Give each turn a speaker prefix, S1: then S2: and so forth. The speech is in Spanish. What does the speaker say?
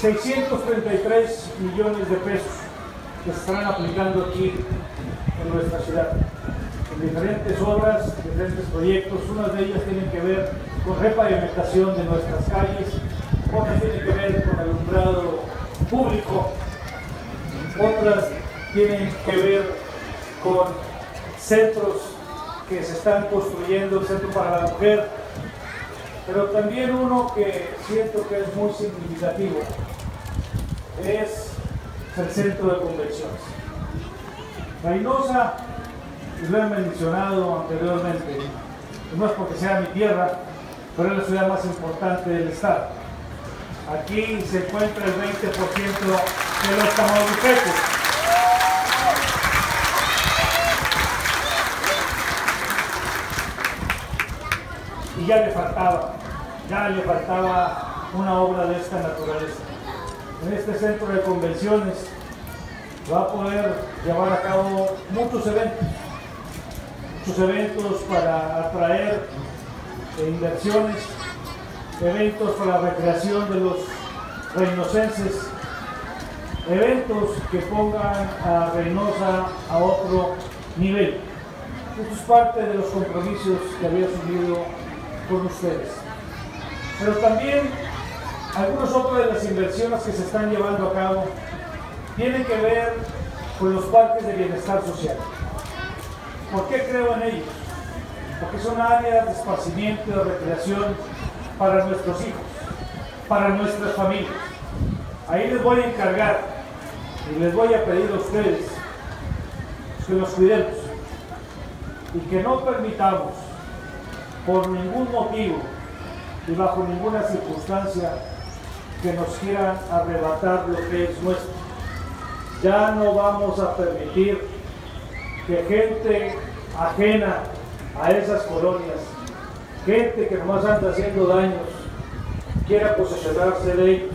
S1: 633 millones de pesos que se estarán aplicando aquí en nuestra ciudad, en diferentes obras, diferentes proyectos. Unas de ellas tienen que ver con repavimentación de nuestras calles, otras tienen que ver con alumbrado público, otras tienen que ver con centros que se están construyendo, el Centro para la Mujer, pero también uno que siento que es muy significativo es el Centro de Convenciones. Reynosa, lo he mencionado anteriormente, no es porque sea mi tierra, pero es la ciudad más importante del estado. Aquí se encuentra el 20% de los tamaulipecos. Y ya le faltaba, ya le faltaba una obra de esta naturaleza. En este centro de convenciones va a poder llevar a cabo muchos eventos, muchos eventos para atraer inversiones, eventos para la recreación de los reinocenses, eventos que pongan a Reynosa a otro nivel. Esto es parte de los compromisos que había asumido con ustedes. Pero también algunas otras de las inversiones que se están llevando a cabo tienen que ver con los parques de bienestar social. ¿Por qué creo en ellos? Porque son áreas de esparcimiento y de recreación para nuestros hijos, para nuestras familias. Ahí les voy a encargar y les voy a pedir a ustedes que los cuidemos y que no permitamos por ningún motivo y bajo ninguna circunstancia que nos quieran arrebatar lo que es nuestro. Ya no vamos a permitir que gente ajena a esas colonias, gente que nomás anda haciendo daños, quiera posesionarse de ellos.